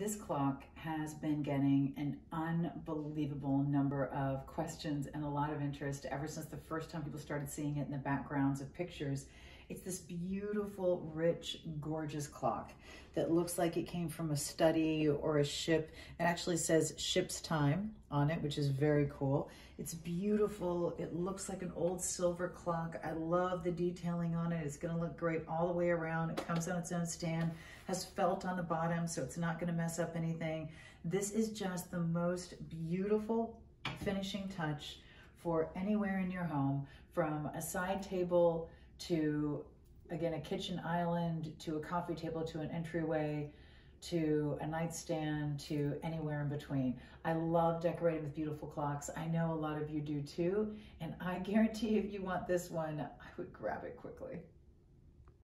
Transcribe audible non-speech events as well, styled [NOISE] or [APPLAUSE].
this clock has been getting an unbelievable number of questions and a lot of interest ever since the first time people started seeing it in the backgrounds of pictures. It's this beautiful, rich, gorgeous clock that looks like it came from a study or a ship. It actually says ship's time on it, which is very cool. It's beautiful. It looks like an old silver clock. I love the detailing on it. It's gonna look great all the way around. It comes on its own stand, has felt on the bottom, so it's not gonna mess up anything. This is just the most beautiful finishing touch for anywhere in your home, from a side table to, again, a kitchen island, to a coffee table, to an entryway, to a nightstand, to anywhere in between. I love decorating with beautiful clocks. I know a lot of you do too, and I [LAUGHS] guarantee if you want this one, I would grab it quickly.